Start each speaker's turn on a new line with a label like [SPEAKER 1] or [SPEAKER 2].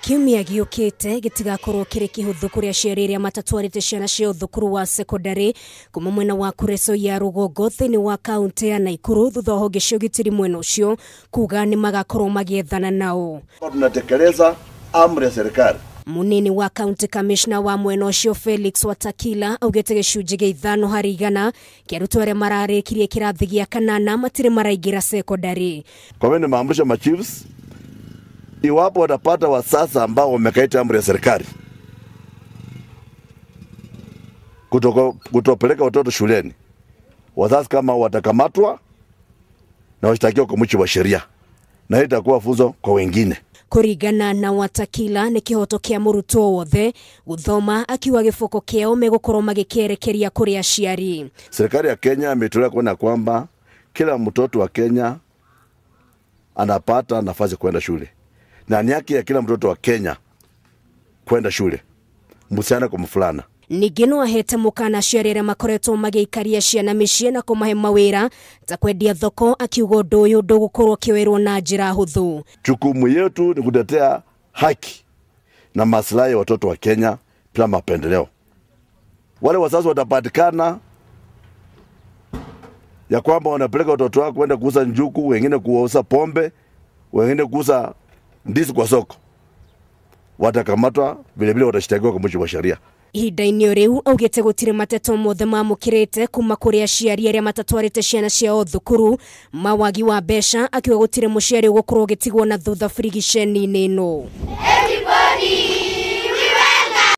[SPEAKER 1] kiumia giukite gitigakorwo kiri kihuthu kuria aciari iria matatwarite ciana ciao thukuru wa sekondari kuma mwena wa kureso ya rugongo thiini wa kaunti ya naikuru thutha wa honge cia ugitiri mwena ucio kuga ni magakorwo magiethana nao.
[SPEAKER 2] Tunatekeleza amri ya serikali.
[SPEAKER 1] Munini wa kaunti kamishna wa mwena ucio felix watakila augite gicunji gia ithano hari igana kia arutwo aria mararikirie kirathi gia kanana matire maraingira sekondari
[SPEAKER 2] kwa hivyo nimeamrisha machiefs iwapo watapata wasasa ambao wamekaita amri ya serikali kutoka kutopeleka watoto shuleni, wazazi kama watakamatwa na washtakiwa kwa mujibu wa sheria, na hii itakuwa funzo kwa wengine.
[SPEAKER 1] kuringana na watakila nä kä hoto kä a må rutwo wothe guthoma akiuga gä boko kä ao megåkorwo magä kå rä aciari
[SPEAKER 2] Serikali ya Kenya imetolea kuona kwamba kila mtoto wa Kenya anapata nafasi kwenda shule, na ni haki ya kila mtoto wa Kenya kwenda shule, msichana kwa mfulana.
[SPEAKER 1] ningä no ahete må kana aciari arä a makoretwo magä ikaria ciana mä ciä na kå mahe mawä ra ta kwendia thoko akiuga å ndå å yå ndå gå korwo werwo na njä ra hå thå
[SPEAKER 2] Jukumu yetu ni kutetea haki na maslahi ya watoto wa Kenya bila mapendeleo. Wale wazazi watapatikana ya kwamba wanapeleka watoto wao kwenda kuuza njuku, wengine kuuza pombe, wengine kuuza ndizi kwa soko, watakamatwa, vilevile watashtakiwa kwa mujibu wa sheria.
[SPEAKER 1] ihinda-inĩ o rä u augä te gå tirä mateto mothe mamå kä rä te kuma kå rä aciari arä a matatwarä te ciana ciao thukuru. Mawagi wa mbeca akiuga gå tirä må ciari gå korwo å gä tigwo na thutha birigiceni-inä ä no
[SPEAKER 3] Everybody